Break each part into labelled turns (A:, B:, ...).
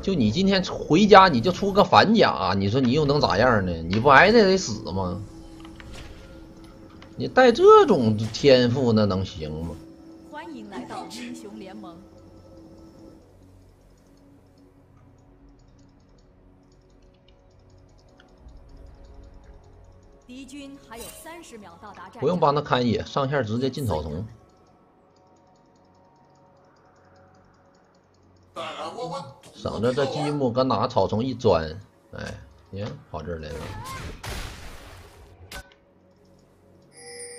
A: 就你今天回家你就出个反甲，你说你又能咋样呢？你不挨着得死吗？你带这种天赋那能行吗？
B: 欢迎来到英雄联盟。敌军还有三十秒到达战场。
A: 不用帮他看野，上线直接进草丛。省着这积木搁哪草丛一钻，哎，行，跑这儿来了。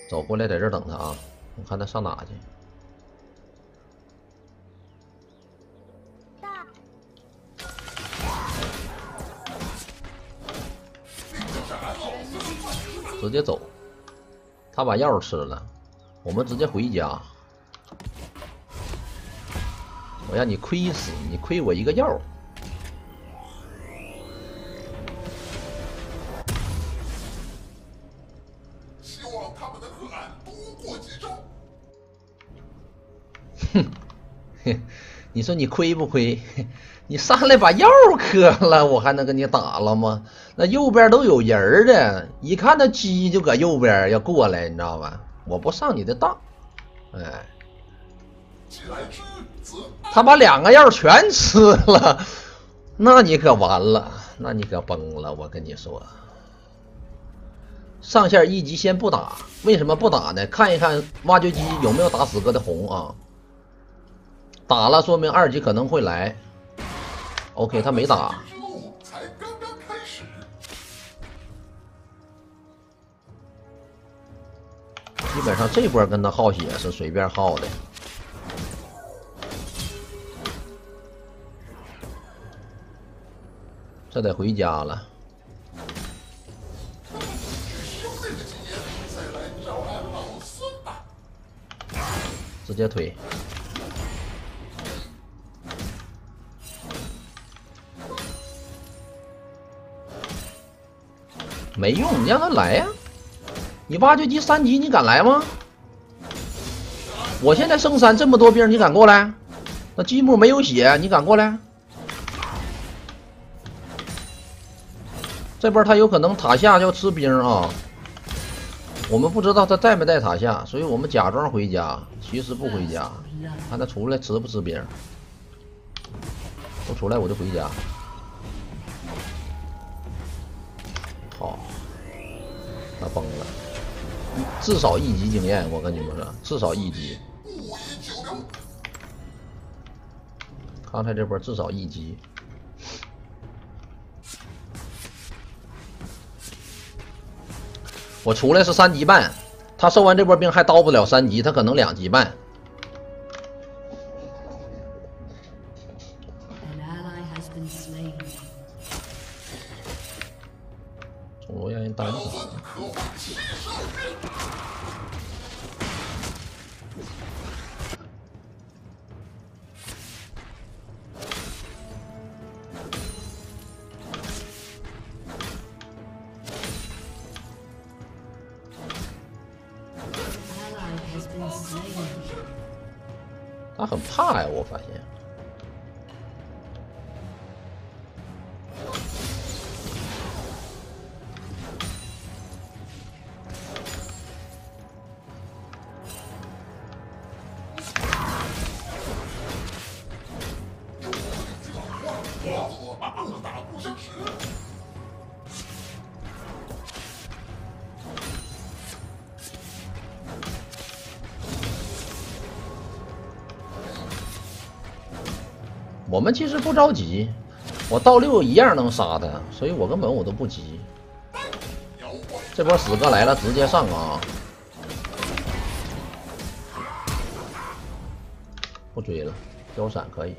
A: 走过来，在这儿等他啊！我看他上哪去。直接走，他把药吃了，我们直接回家。我让你亏死，你亏我一个药。希望他们能和俺多过几招。哼，哼，你说你亏不亏？你上来把药磕了，我还能跟你打了吗？那右边都有人的，一看那鸡就搁右边要过来，你知道吧？我不上你的当，哎。他把两个药全吃了，那你可完了，那你可崩了。我跟你说，上线一级先不打，为什么不打呢？看一看挖掘机有没有打死哥的红啊？打了说明二级可能会来。OK，他没打。基本上这波跟他耗血是随便耗的。这得回家了，直接推，没用，你让他来呀！你挖掘机三级，你敢来吗？我现在升三，这么多兵，你敢过来？那积木没有血，你敢过来？这波他有可能塔下要吃兵啊，我们不知道他在没在塔下，所以我们假装回家，其实不回家，看他出来吃不吃兵。不出来我就回家。好，他崩了，至少一级经验，我跟你们说，至少一级。刚才这波至少一级。我出来是三级半，他收完这波兵还到不了三级，他可能两级半。我们其实不着急，我到六一样能杀他，所以我根本我都不急。这波死哥来了，直接上啊！不追了，交闪可以。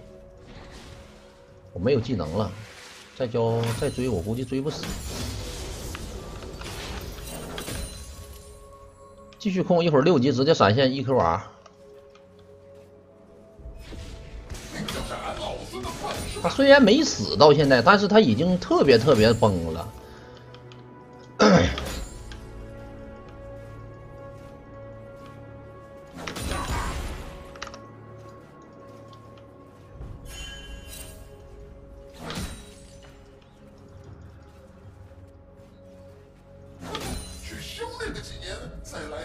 A: 我没有技能了，再交再追，我估计追不死。继续控，一会儿六级直接闪现一他虽然没死到现在，但是他已经特别特别崩了。
C: 去修炼个几年再来。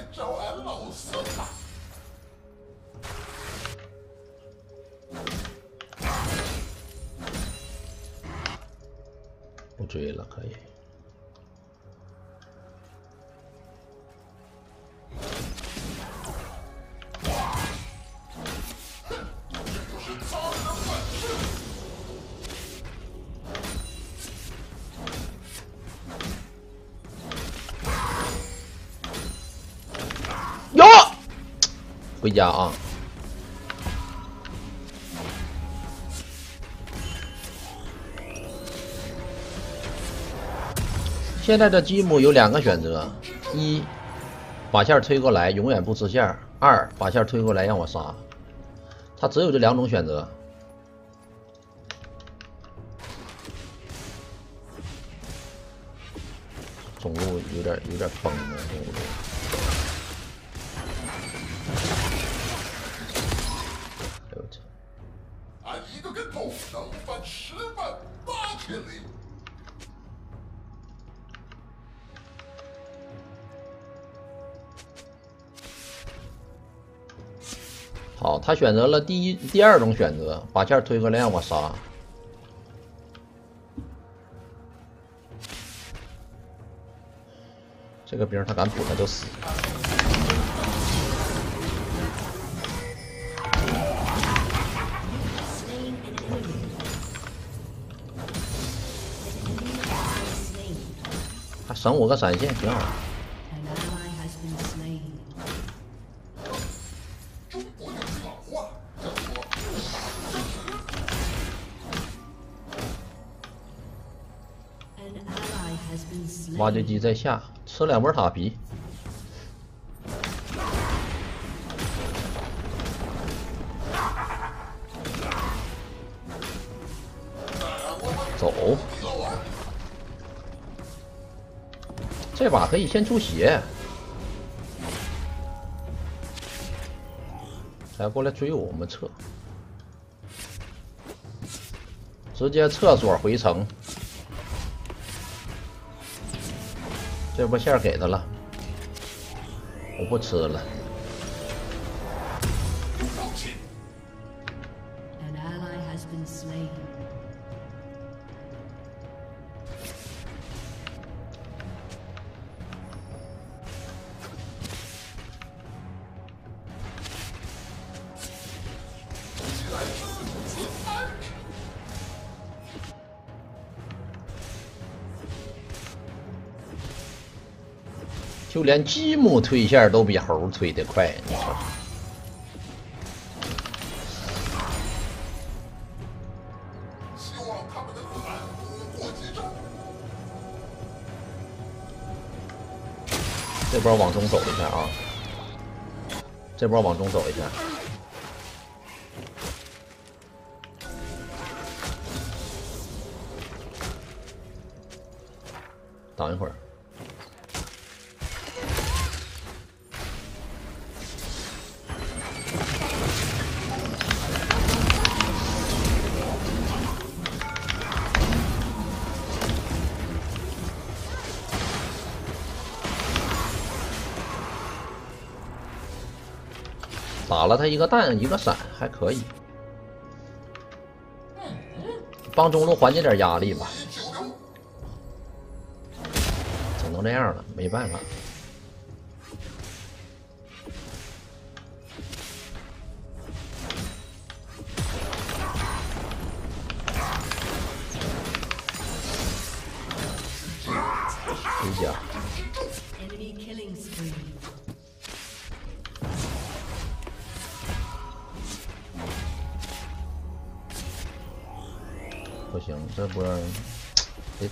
A: 追了，可以。回家啊！现在的积木有两个选择：一，把线推过来，永远不吃线；二，把线推过来让我杀。他只有这两种选择。中路有点有点崩了，中路。哎呦我操！好，他选择了第一、第二种选择，把线推过来让我杀。这个兵他敢补，他就死。还省我个闪现，挺好。
D: 哇
A: 挖掘机在下吃两波塔皮。走。这把可以先出鞋来过来追我，我们撤，直接厕所回城。这波线给他了，我不吃了。就连积木推线都比猴推的快，你说？这波往中走一下啊！这波往中走一下。打了他一个蛋，一个闪，还可以，帮中路缓解点压力吧。只能这样了，没办法。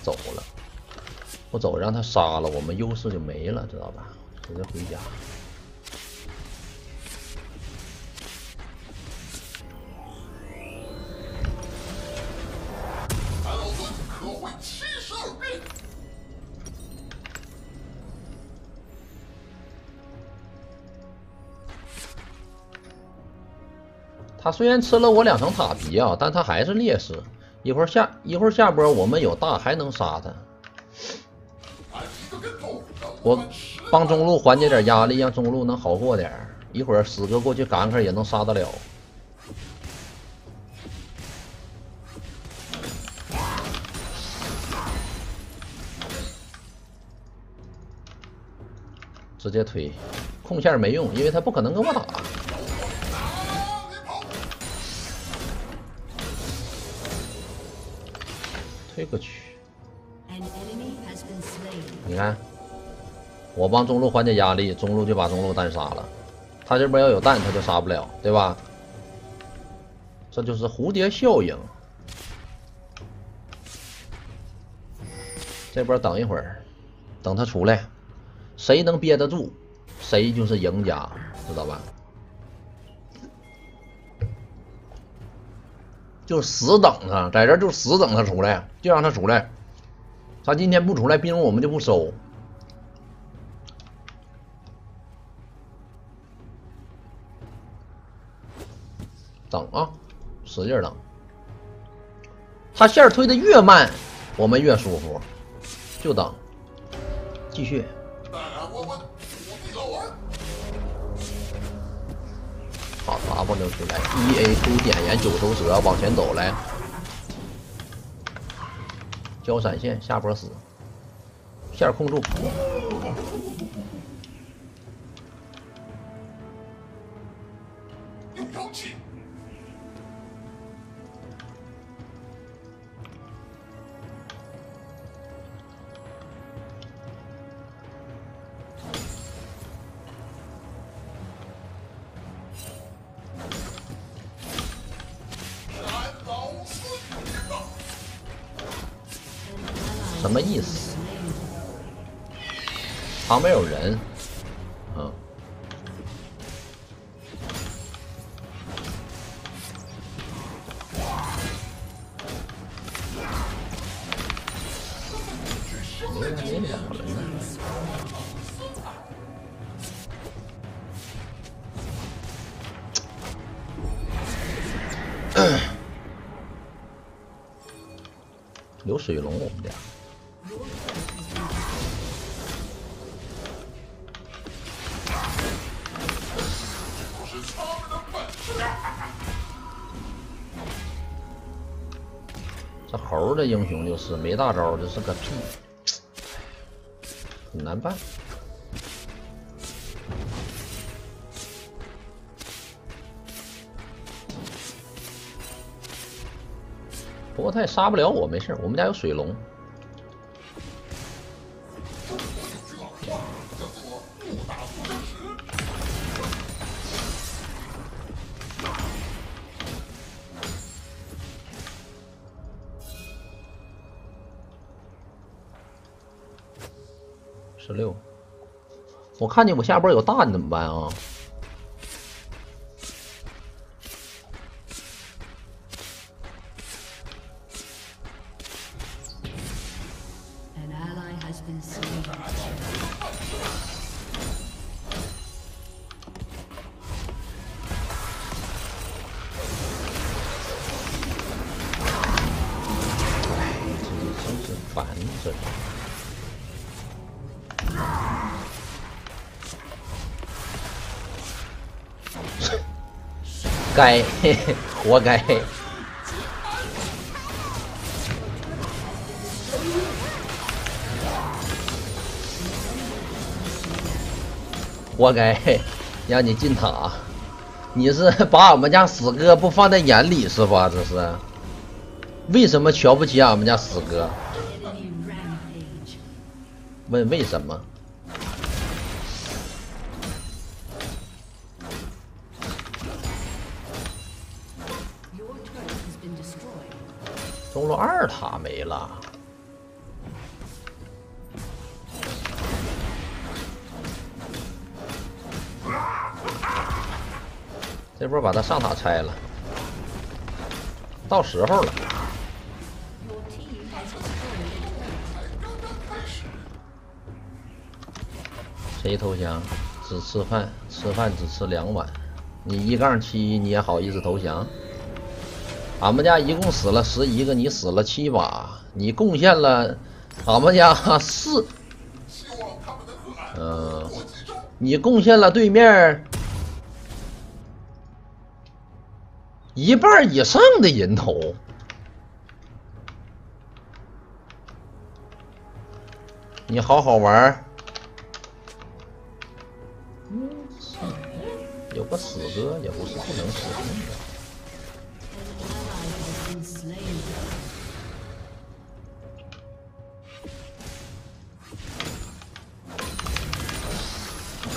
A: 走了，不走让他杀了，我们优势就没了，知道吧？直接回家。他虽然吃了我两层塔皮啊，但他还是劣势。一会儿下一会儿下波我们有大还能杀他。我帮中路缓解点压力，让中路能好过点。一会儿死哥过去赶赶也能杀得了。直接推，控线没用，因为他不可能跟我打。推过去.你看，我帮中路缓解压力，中路就把中路单杀了。他这边要有蛋，他就杀不了，对吧？这就是蝴蝶效应。这波等一会儿，等他出来，谁能憋得住，谁就是赢家，知道吧？就死等他，在这就死等他出来，就让他出来。他今天不出来，兵我们就不收。等啊，使劲等。他线推的越慢，我们越舒服。就等，继续。好，W 出来，E A 出点燃九头蛇，往前走来。交闪现，下波死，线控住。
C: 有妖气，
A: 什么意思？旁边有人，嗯，没人没两个人呢。有水龙，英雄就是没大招，就是个屁，很难办。不过他也杀不了我，没事我们家有水龙。看见我下波有大，你怎么办啊？该，嘿嘿活该。活该，让你进塔，你是把俺们家死哥不放在眼里是吧？这是，为什么瞧不起俺们家死哥？问为什么？没了。这波把他上塔拆了，到时候了。谁投降？只吃饭，吃饭只吃两碗。你一杠七，你也好意思投降？俺们家一共死了十一个，你死了七把，你贡献了俺们家四。嗯、你贡献了对面一半以上的人头。你好好玩儿，有个死哥也不是不能使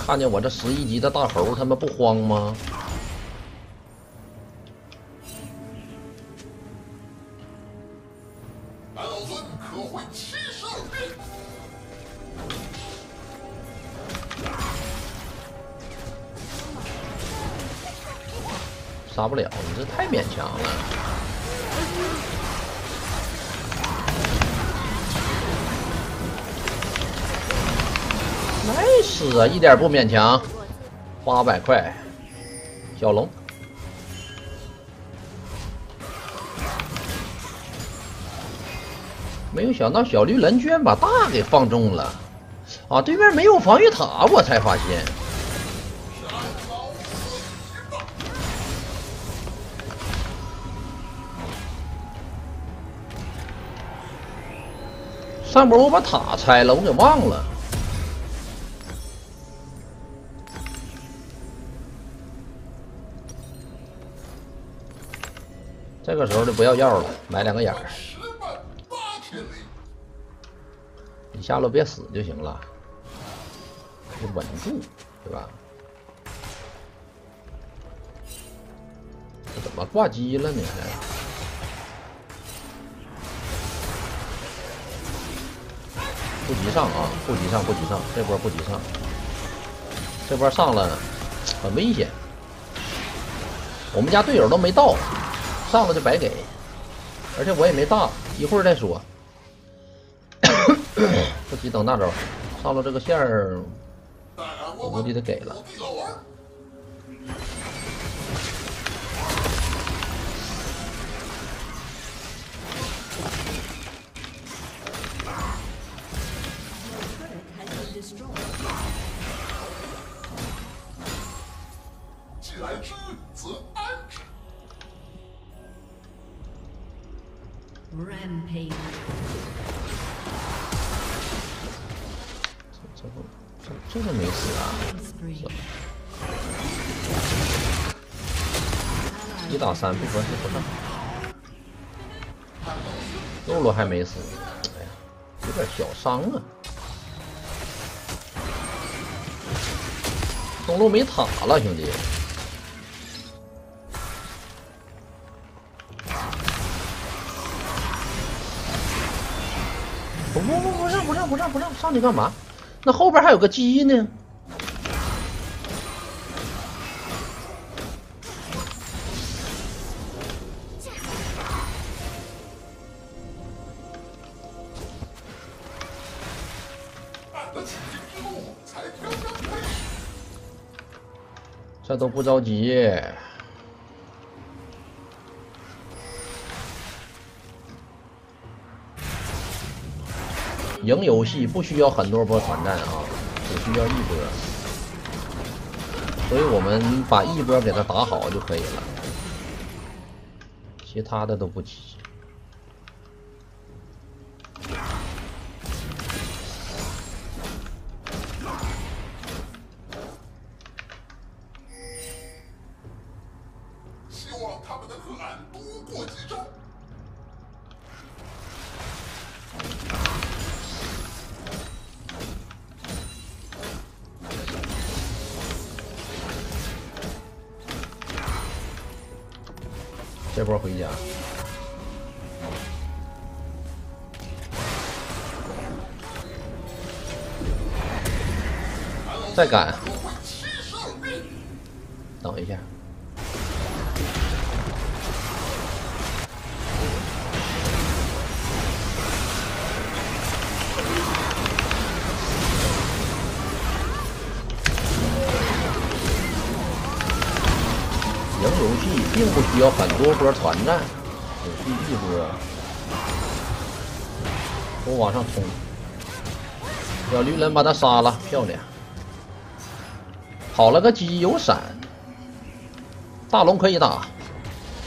A: 看见我这十一级的大猴，他们不慌吗？
C: 俺老孙可会七十二变。
A: 杀不了，你这太勉强了。Nice 啊，一点不勉强，八百块，小龙。没有想到小绿人居然把大给放中了，啊，对面没有防御塔，我才发现。上波我把塔拆了，我给忘了。时候就不要药了，买两个眼儿，你下路别死就行了，稳住，对吧？这怎么挂机了呢？还不急上啊，不急上，不急上，这波不急上，这波上了很危险。我们家队友都没到，上了就白给，而且我也没大，一会儿再说。不急，等大招，上了这个线儿，我估计得给了。这这个没死啊！一打三不合适不上。露露还没死，哎呀，有点小伤啊。中路没塔了，兄弟。不不不不让不让不让不让，上去干嘛？那后边还有个鸡呢。这都不着急。赢游戏不需要很多波团战啊，只需要一波，所以我们把一波给他打好就可以了，其他的都不急。再赶，等一下。赢游戏并不需要很多波团战，只需一波。我往上冲，小绿人把他杀了，漂亮。跑了个鸡有闪，大龙可以打。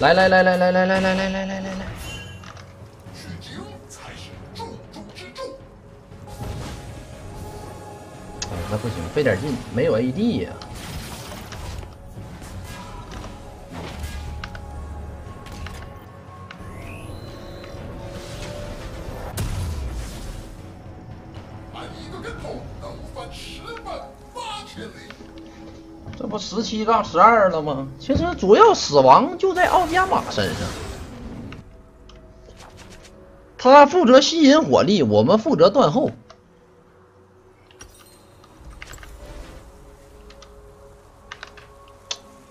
A: 来来来来来来来来来来来来来，
C: 取经才是重中之重。
A: 哎，那不行，费点劲，没有 AD 呀、
C: 十
A: 七杠十二了吗？其实主要死亡就在奥加马身上，他负责吸引火力，我们负责断后。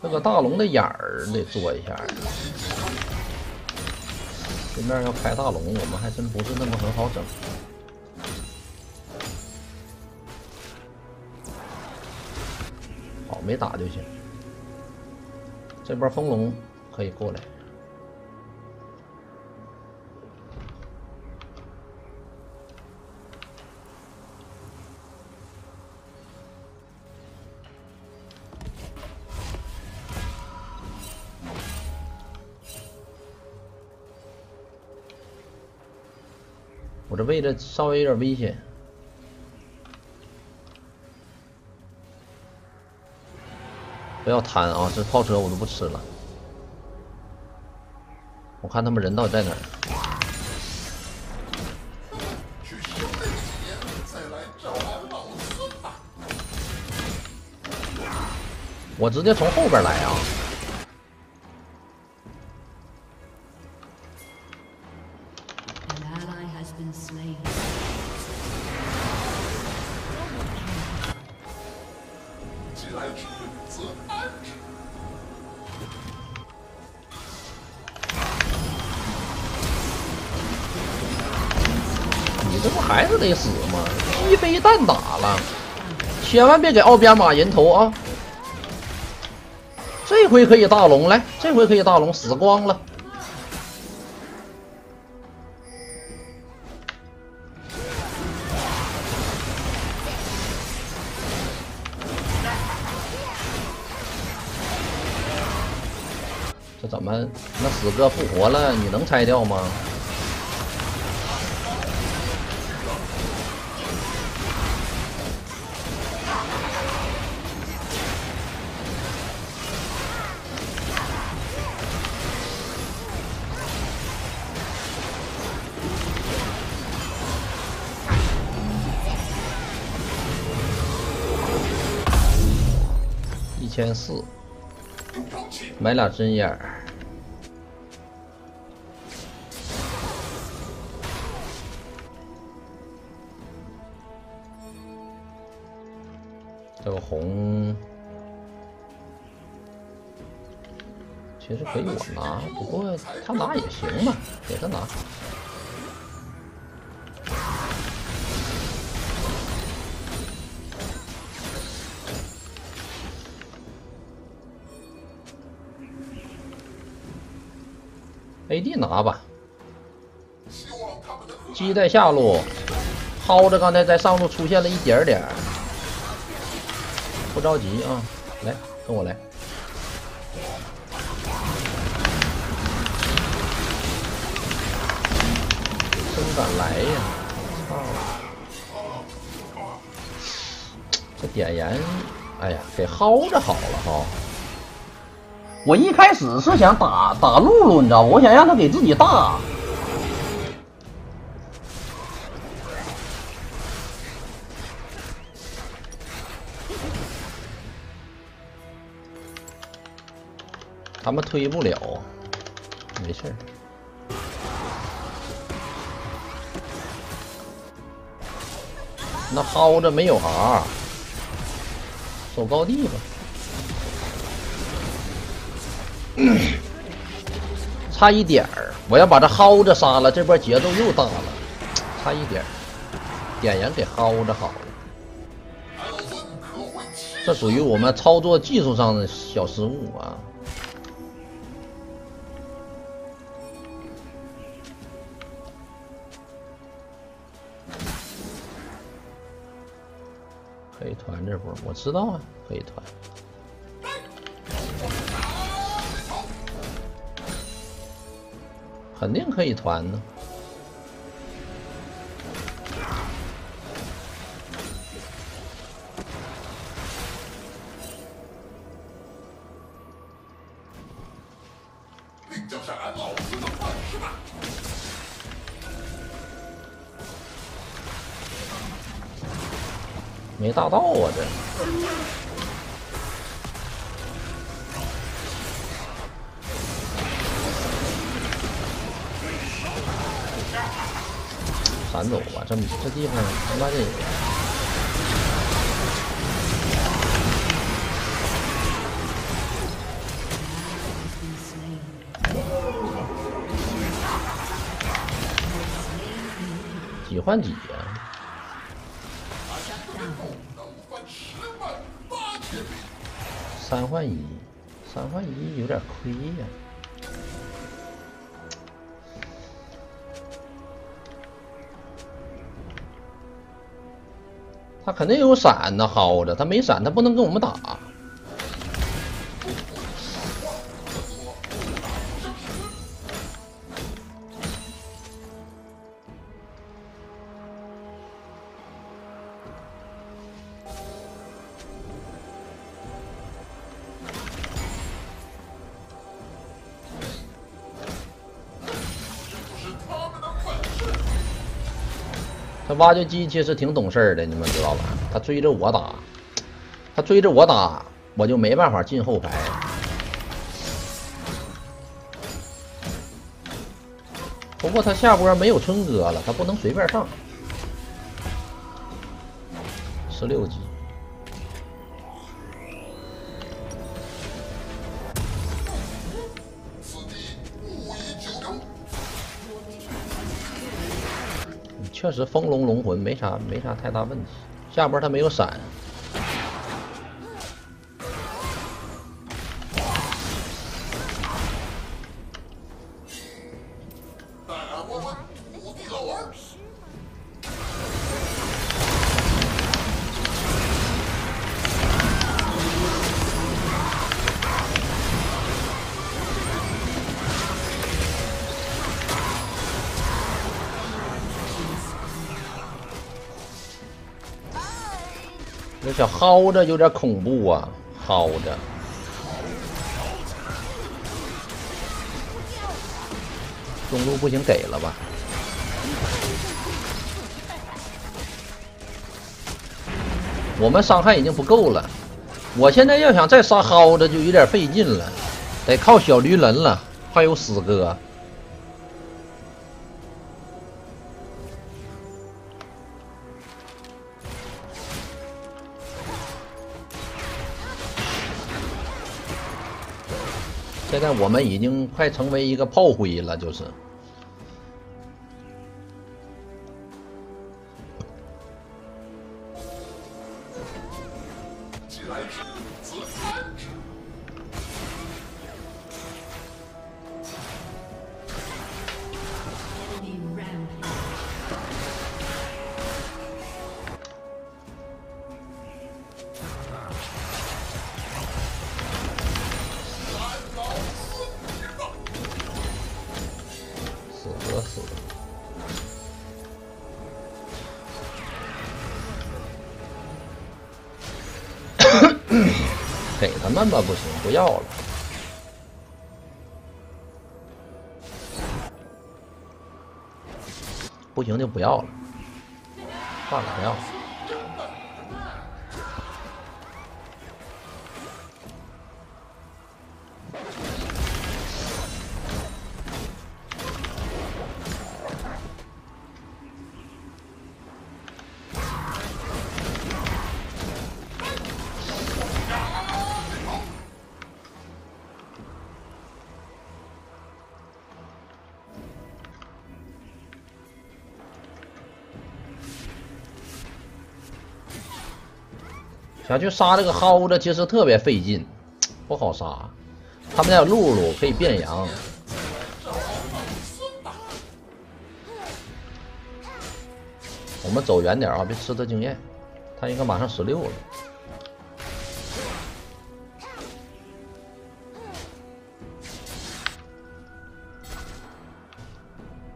A: 这个大龙的眼儿得做一下。对面要开大龙，我们还真不是那么很好整。没打就行。这波风龙可以过来。我这位置稍微有点危险。不要贪啊！这炮车我都不吃了。我看他们人到底在哪儿？我直接从后边来啊！千万别给奥边马人头啊！这回可以大龙来，这回可以大龙死光了。这怎么那死哥复活了？你能拆掉吗？千四，买俩针眼儿。这个红其实可以我拿，不过他拿也行吧，给他拿。AD 拿吧，鸡在下路，薅着刚才在上路出现了一点点，不着急啊，来跟我来。真敢来呀！操！这点燃，哎呀，给薅着好了哈。我一开始是想打打露露，你知道吗？我想让他给自己大。他们推不了，没事儿。那薅着没有 R，守高地吧。差一点儿，我要把这薅着杀了，这波节奏又大了，差一点儿，点燃给薅着好了。这属于我们操作技术上的小失误啊。可以团这波，我知道啊，可以团。肯定可以团呢。
C: 并交下俺老子的！
A: 没大道啊，这闪走吧，这这地方他妈的，几换几呀、三换一，三换一有点亏呀、他肯定有闪呢，薅着他没闪，他不能跟我们打。
C: 他
A: 挖掘机其实挺懂事儿的，你们知道吧？他追着我打，他追着我打，我就没办法进后排。不过他下波没有春哥了，他不能随便上。十六级，确实风龙龙魂没啥没啥太大问题。下波他没有闪，这小薅着有点恐怖啊，薅着。中路不行，给了吧。我们伤害已经不够了，我现在要想再杀薅着就有点费劲了，得靠小驴人了，还有死哥。现在我们已经快成为一个炮灰了，就是。给他们吧，不行，不要了。不行就不要了，算了，不要。想去杀这个蒿子其实特别费劲不好杀。他们家有露露可以变羊。我们走远点啊别吃他经验他应该马上十六了。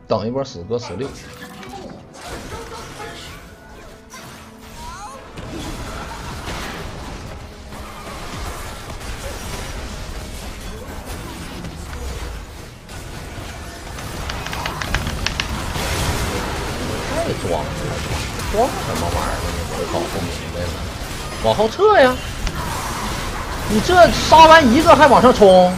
A: 等一波死哥十六。好撤呀。你这杀完一个还往上冲。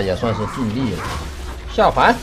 A: 也算是尽力了，下盘。